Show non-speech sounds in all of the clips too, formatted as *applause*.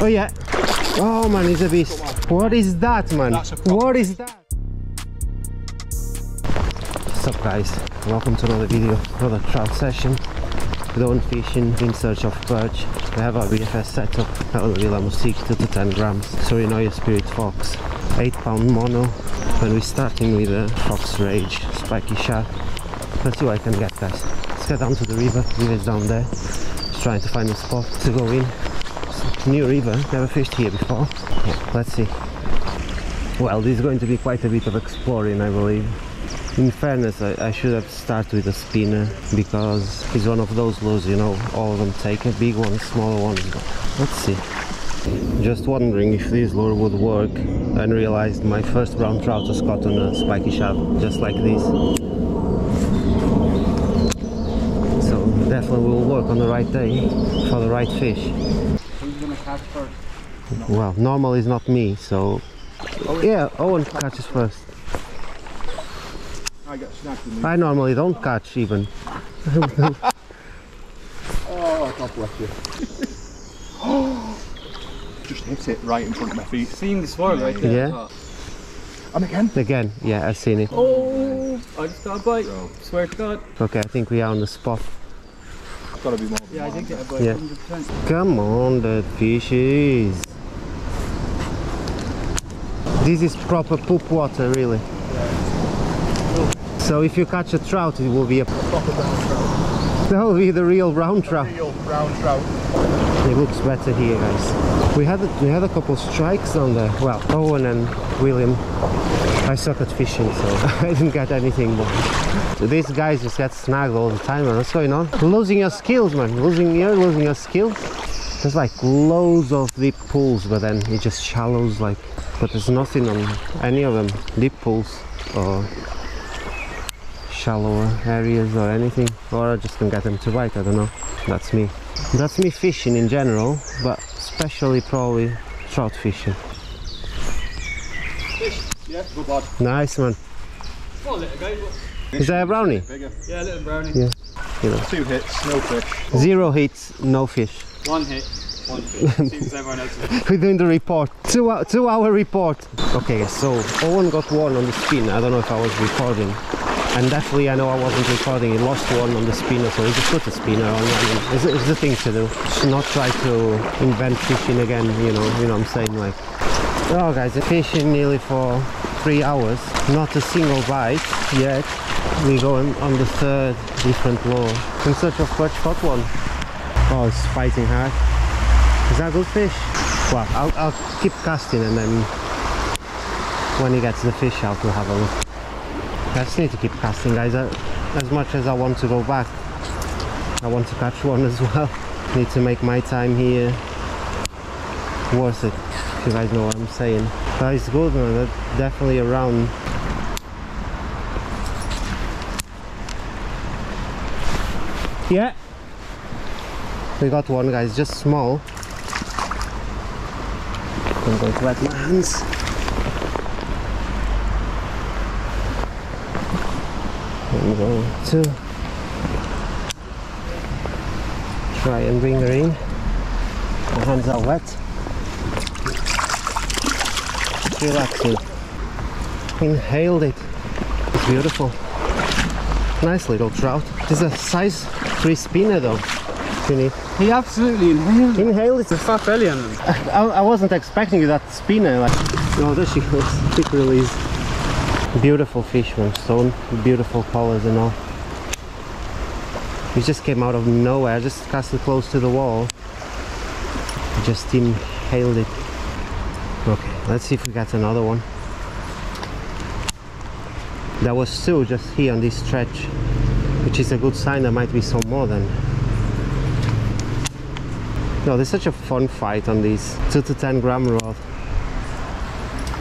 Oh yeah. Oh man, he's a beast. What is that, man? That's a proper What is that? What's up, guys? Welcome to another video, another trout session. Going fishing in search of perch. We have our BFS setup, Villa Musique 2 to 10 grams. Tsurinoya Spirit Fox, 8 pound mono. And we're starting with a Fox Rage spiky shad. Let's see what I can get, guys. Let's get down to the river. River is down there. Just trying to find a spot to go in. New river, never fished here before. Yeah, let's see. Well, this is going to be quite a bit of exploring, I believe. In fairness, I, I should have started with a spinner because it's one of those lures, you know, all of them take a big one, smaller ones. Let's see. Just wondering if this lure would work and realized my first brown trout was caught on a spiky shad, just like this. So definitely will work on the right day for the right fish. Who's gonna catch first? Well, normal is not me, so yeah, Owen catches first. I got snagged in the I normally don't catch even. *laughs* Oh, God bless you. *gasps* Just hit it right in front of my feet. Seen the swirl right there. Yeah. And again. Again, yeah, I've seen it. Oh, I just got a bite. Swear to God. Okay, I think we are on the spot. Gotta be more. Yeah, I did get. Yeah. Come on, the fishes. This is proper poop water, really. So if you catch a trout, it will be a Proper brown trout. *laughs* that will be the real brown trout. Real brown trout. It looks better here, guys. We had we had a couple strikes on there. Well, Owen and William. I suck at fishing, so *laughs* I didn't get anything. But so these guys just get snagged all the time. Man. What's going on? Losing your skills, man. Losing you're losing your skills. There's like loads of deep pools, but then it just shallows like. But there's nothing on any of them. Deep pools or shallower areas or anything. Or I just can get them to bite. I don't know. That's me. That's me fishing in general, but especially probably trout fishing. Yeah, good lad. Nice man. Small little guy, but Is that a brownie? Bigger. yeah, a little brownie. Yeah. You know, Two hits, no fish. zero hits, no fish. One hit, one fish. *laughs* Seems everyone else. We're doing the report. Two, hou- two hour report. Okay, so Owen got one on the spin. I don't know if I was recording. And definitely I know I wasn't recording. He lost one on the spinner, so he just put a spinner on. I mean, it's, it's the thing to do. Should not try to invent fishing again, you know, you know what I'm saying? Like, oh guys, I'm fishing nearly for three hours. Not a single bite yet. We go on, on the third different lure. In search of perch caught one. Oh, it's fighting hard. Is that a good fish? Well, I'll, I'll keep casting and then when he gets the fish out, we'll have a look. I just need to keep casting, guys. I, as much as I want to go back, I want to catch one as well. *laughs* Need to make my time here worth it, you guys know what I'm saying. But it's good, man. They're definitely around. Yeah. We got one, guys. Just small. I'm going to wet my hands. I'm going to try and bring her in. My hands are wet. Relaxing. Inhaled it. It's beautiful. Nice little trout. This is a size 3 spinner though. You. He absolutely inhaled. Inhaled it. A fat belly on him. I, I wasn't expecting that spinner. Like, oh, there she goes. *laughs* Quick release. Beautiful fish, man. Stone, beautiful colors and all. He just came out of nowhere. I just cast it close to the wall. Just inhaled it. Okay, let's see if we got another one. That was still just here on this stretch, which is a good sign there might be some more then. No, there's such a fun fight on these 2 to 10 gram rod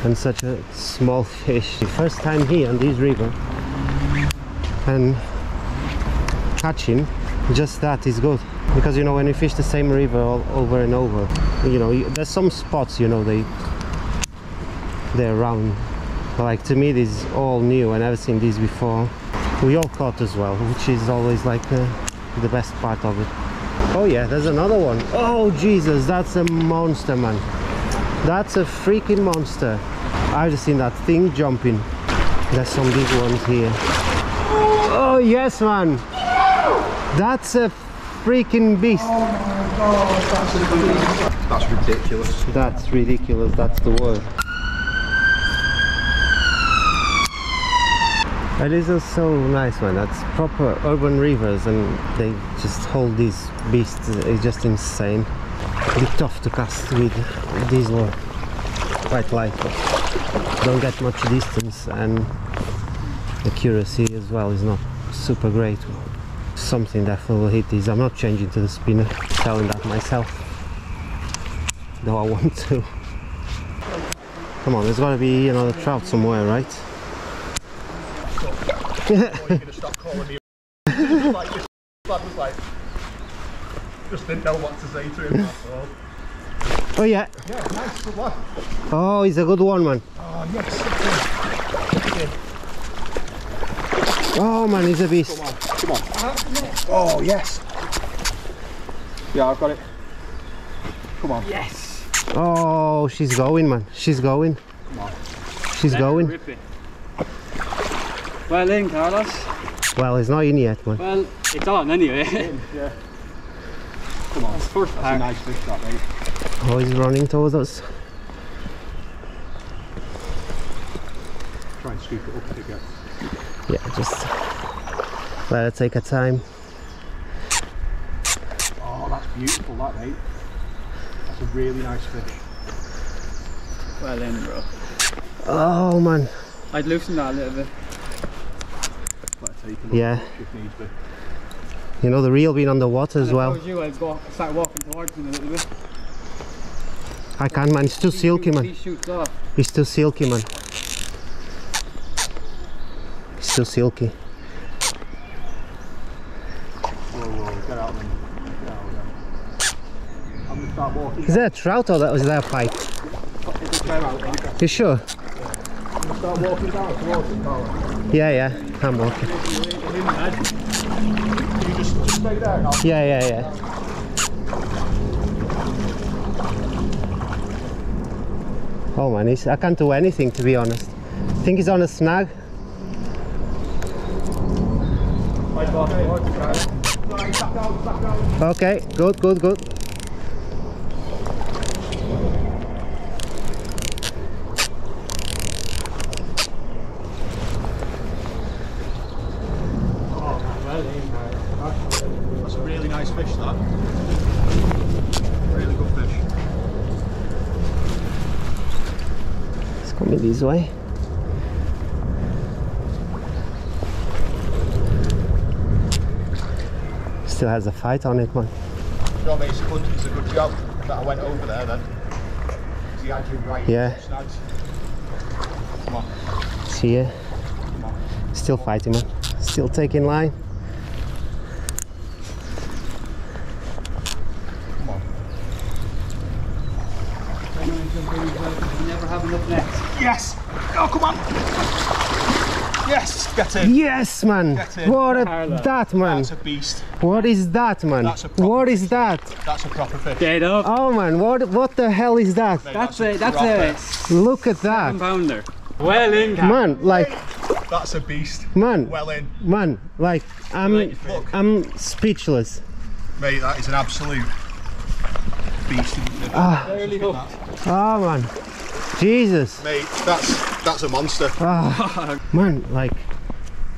and such a small fish. The first time here on this river and catching just that is good because you know when you fish the same river all over and over you know there's some spots you know they they're round like to me this is all new I never seen these before we all caught as well which is always like uh, the best part of it Oh yeah, there's another one. Oh Jesus, that's a monster, man. That's a freaking monster. I've just seen that thing jumping. There's some big ones here. Oh yes, man. That's a freaking beast. That's ridiculous. That's ridiculous. That's the word. It is just so nice, one. That's proper urban rivers, and they just hold these beasts. It's just insane. A bit tough to cast with these one. Quite light, but don't get much distance, and accuracy as well is not super great. Something definitely will hit these. I'm not changing to the spinner. Telling that myself, though I want to. Come on, there's got to be another trout somewhere, right? You're gonna stop calling me like this lad was like just didn't know what to say to him. Oh yeah. Yeah, nice good lad. Oh, he's a good one, man. Oh yes. Oh man, he's a beast. Come on, Come on. Oh yes. Yeah, I've got it. Come on. Yes. Oh, she's going, man. She's going. She's going. Well in, Carlos. Well, he's not in yet, man. Well, it's on anyway. *laughs* Yeah. Come on. That's first That's a nice fish that mate. Oh, he's running towards us. Try and scoop it up if it gets. Yeah, just let her take her time. Oh, that's beautiful that mate. That's a really nice fish. Well in, bro. Oh man. I'd loosen that a little bit. Let her take a look Yeah. needs. You know the reel being underwater as And if well. you, I'd go, start walking towards him a little bit. I can't, man. It's too silky, He man. shoots off. It's too silky, man. It's too silky. Whoa, whoa, get out then. Get out then. I'm gonna start walking. Is that a trout or that was that a pike? It's a fair out, right? You sure? Gonna start walking down towards it, Carl. Yeah, yeah. I'm walking. Can you just, just stay there Yeah, yeah, yeah. Oh man, he's, I can't do anything to be honest. I think he's on a snag. Right, walk towards it, right? Right, back out, back out. Okay, good, good, good. Well in, Carlos. That's a really nice fish, that. Really good fish. It's coming this way. Still has a fight on it, man. Know, mate, it's a good, it's a good job that I went over there then. He had you right Yeah. snags. Come on, See ya. come on. Still fighting, man. Still taking line. Come on. You never have enough nets. Yes! Oh, come on! Yes! Get in! Yes, man. Get in. What a that, man. That's a beast. What is that, man? That's a proper What is that? That's a proper fish. Dead up. Oh man, what what the hell is that? Mate, That's a a, that's proper- a Look at seven that. pounder. Well in, Carlos. Man, like That's a beast. man, Well in. man, like I'm Look, I'm speechless. mate, that is an absolute beast. isn't it? Barely hooked. Oh man. Jesus. Mate, that's that's a monster. Ah. Man, like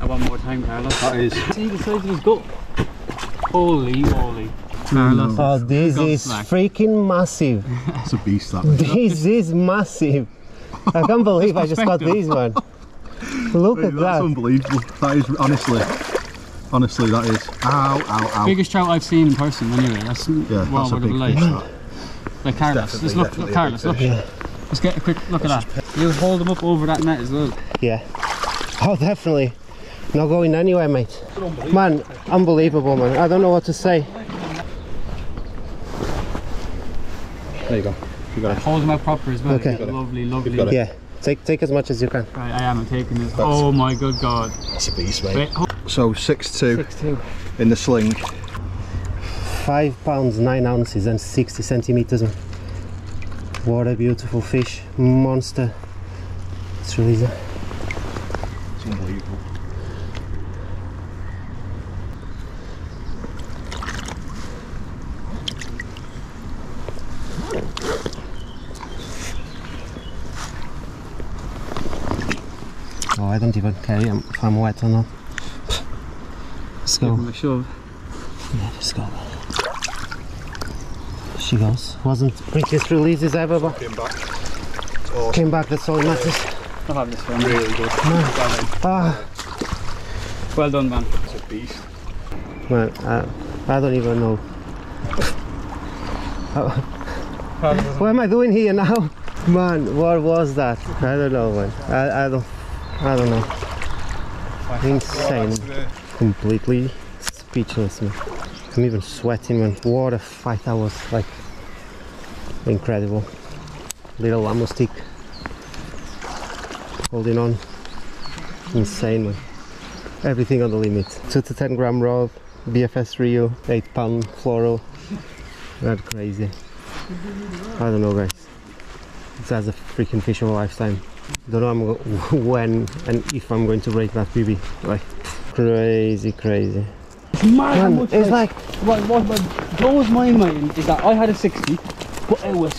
one more time, Carlos. That is. See the size of his gut. Holy moly. Carlos. oh this Gobsmacked. is freaking massive. That's a beast. That. This is massive. I can't believe I just got these man. Look at That's that. unbelievable. That is honestly, honestly, that is. Ow, ow, ow. Biggest trout I've seen in person anyway. That's yeah, well that's a over big the life. fish. That. Like Carlos. Just look, look Carlos, look. fish. Let's get a quick look at that. You'll hold them up over that net as well. Yeah. Oh definitely. Not going anywhere, mate. Man, unbelievable man. I don't know what to say. There you go. You got it. Hold them up proper as well. Okay. Lovely, lovely. got it. Yeah. Take take as much as you can. Right, I am I'm taking this. Oh my good god. That's a beast, mate. Wait, hold So six two six two. in the sling. Five pounds, nine ounces, and 60 centimeters. man. What a beautiful fish, monster. It's really It's unbelievable. Oh, I don't even care if I'm wet or not. Let's Give go. him a shove. Yeah, let's go. She goes. Wasn't prettiest releases ever, but Came back. Awesome. came back. That's all that matters. I'll have this one. Really good. Ah, Well done, man. It's a beast. man, I, I don't even know. *laughs* What am I doing here now? Man, what was that? I don't know, man. I, I don't, I don't know. Insane. Completely speechless, man. I'm even sweating, man. What a fight that was, like, incredible. Little ammo stick. Holding on. Insane, man. Everything on the limit. 2 to 10 gram rod, BFS reel, 8 pound floral. That's crazy. I don't know, guys. That's a freaking fish of a lifetime. Don't know *laughs* when and if I'm going to break that PB. Like crazy, crazy. It's mad how Man, much it's like, like what, what, what blows my mind is that I had a 60, but it was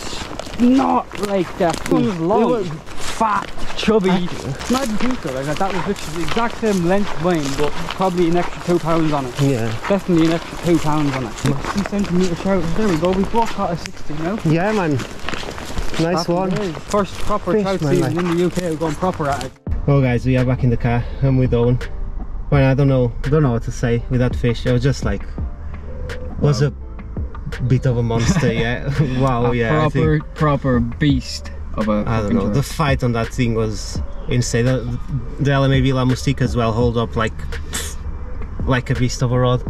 not like that. It was long, was- fat, chubby. It's Not even think so, like that was literally the exact same length of mine, but probably an extra two pounds on it. yeah, Definitely an extra two pounds on it. 60 centimetre trout. There we go. We both caught a 60 now. yeah, man. Nice Happy one. days. First proper Fish, trout man, season like- in the UK. We're going proper at it. Well, guys, we are back in the car. I'm with Owen. Well, I don't know, i don't know what to say with that fish. I was just like, was a bit of a monster. yeah. *laughs* wow. a yeah. Proper, proper beast of a. I don't know. The fight on that thing was insane. The, the LMAB La Moustique as well hold up like like a beast of a rod.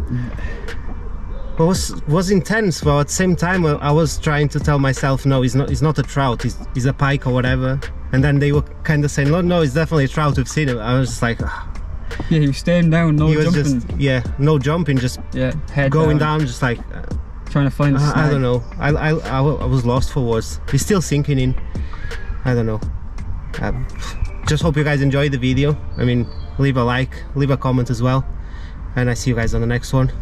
But was was intense, but at the same time uh, I was trying to tell myself, no, it's not. It's not a trout. It's, it's a pike or whatever. And then they were kind of saying, no, no, it's definitely a trout. We've seen it. I was just like, ah. Yeah, he was staying down, no he was jumping. just yeah, no jumping, just yeah, head going down, just like uh, trying to find I, I don't know. I, I, I, I was lost for words. It's still sinking in. I don't know. Um, just hope you guys enjoyed the video. I mean, leave a like, leave a comment as well. And I see you guys on the next one.